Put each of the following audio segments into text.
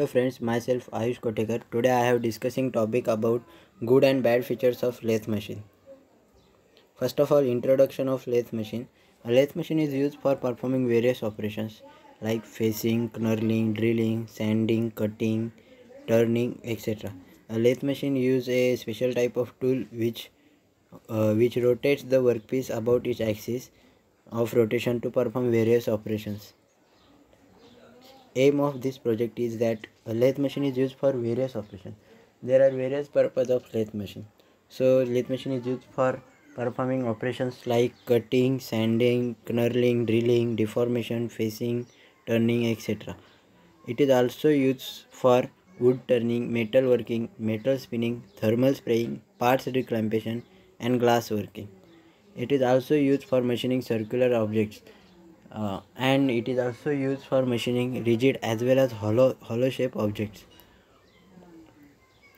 Hello friends, myself Ayush Kotekar. Today I have discussing topic about good and bad features of lathe machine. First of all, introduction of lathe machine. A lathe machine is used for performing various operations like facing, knurling, drilling, sanding, cutting, turning, etc. A lathe machine use a special type of tool which uh, which rotates the workpiece about its axis of rotation to perform various operations aim of this project is that a lathe machine is used for various operations. There are various purpose of lathe machine. So lathe machine is used for performing operations like cutting sanding knurling drilling deformation facing turning etc it is also used for wood turning metal working metal spinning thermal spraying parts reclamation and glass working. It is also used for machining circular objects uh, and it is also used for machining rigid as well as hollow hollow shape objects.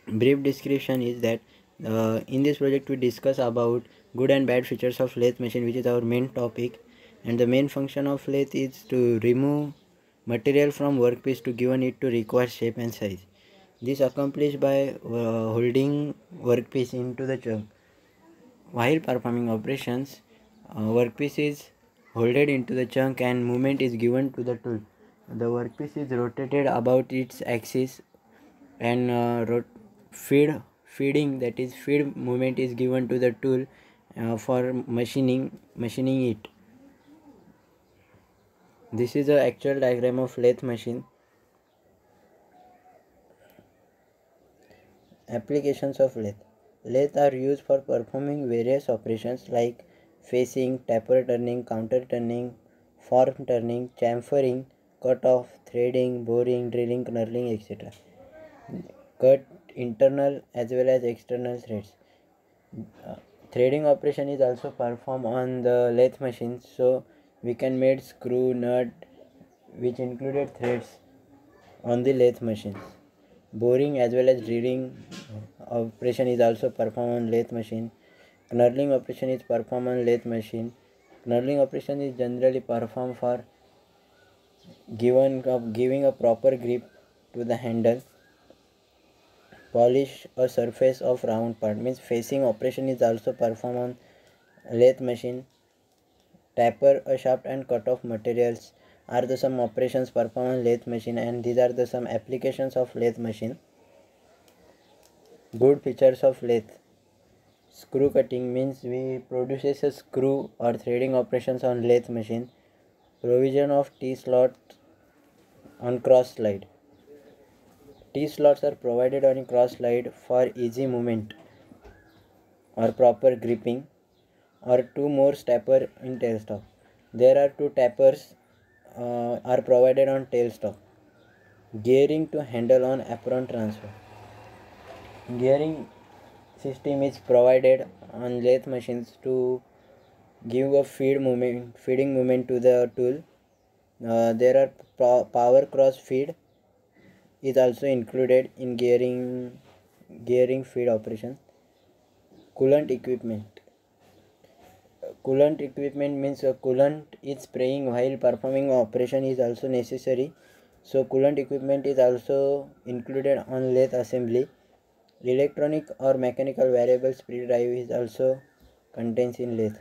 Brief description is that uh, in this project we discuss about good and bad features of lathe machine which is our main topic. And the main function of lathe is to remove material from workpiece to given it to required shape and size. This accomplished by uh, holding workpiece into the chuck while performing operations uh, workpiece is holded into the chuck and movement is given to the tool. The workpiece is rotated about its axis and uh, feed feeding that is feed movement is given to the tool uh, for machining machining it. This is the actual diagram of lathe machine. Applications of lathe. Lathe are used for performing various operations like facing, taper turning, contour turning, form turning, chamfering, cut off, threading, boring, drilling, knurling, etc. Cut internal as well as external threads. Uh, threading operation is also performed on the lathe machine so we can make screw nut which included threads on the lathe machines boring as well as drilling operation is also performed on lathe machine Knurling operation is performed on lathe machine. Knurling operation is generally performed for given of giving a proper grip to the handle. Polish a surface of round part means facing operation is also performed on lathe machine. Taper a shaft and cut off materials are the some operations performed on lathe machine and these are the some applications of lathe machine. Good features of lathe Screw cutting means we produces a screw or threading operations on lathe machine. Provision of T-slot on cross slide. T-slots are provided on cross slide for easy movement or proper gripping or two Morse taper in tailstock. There are two tappers uh, are provided on tailstock. Gearing to handle on apron transfer. Gearing system is provided on lathe machines to give a feed movement feeding movement to the tool. Uh, there are power cross feed is also included in gearing gearing feed operation. Coolant equipment. Coolant equipment means a coolant is spraying while performing operation is also necessary. So coolant equipment is also included on lathe assembly Electronic or mechanical variable speed drive is also contains in lathe.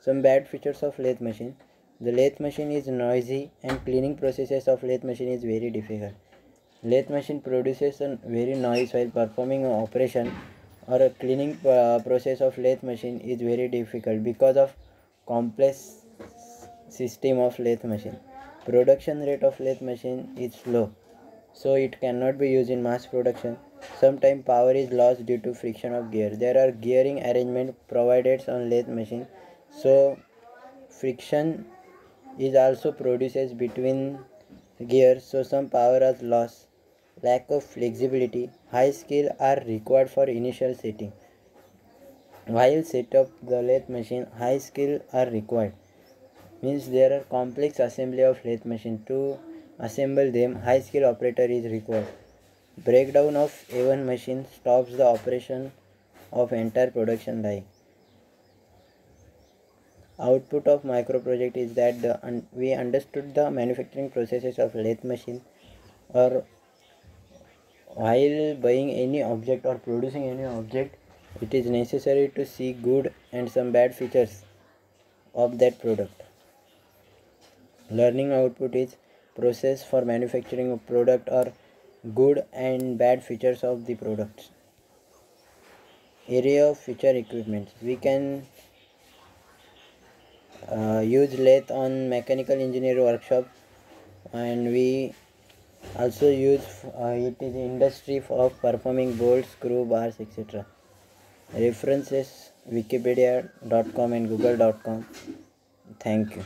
Some bad features of lathe machine. The lathe machine is noisy and cleaning processes of lathe machine is very difficult. Lathe machine produces a very noise while performing an operation or a cleaning uh, process of lathe machine is very difficult because of complex system of lathe machine. Production rate of lathe machine is slow so it cannot be used in mass production. Sometimes power is lost due to friction of gear. There are gearing arrangement provided on lathe machine. So friction is also produces between gears so some power is lost. Lack of flexibility. High skill are required for initial setting. While set up the lathe machine, high skill are required. Means there are complex assembly of lathe machine. To assemble them, high skill operator is required. Breakdown of A1 machine stops the operation of entire production line. Output of micro project is that the un we understood the manufacturing processes of lathe machine or while buying any object or producing any object it is necessary to see good and some bad features of that product learning output is process for manufacturing a product or good and bad features of the products area of feature equipment. We can uh, use lathe on mechanical engineer workshop and we also use uh, it is industry of performing bolts screw bars etc references wikipedia.com and google.com thank you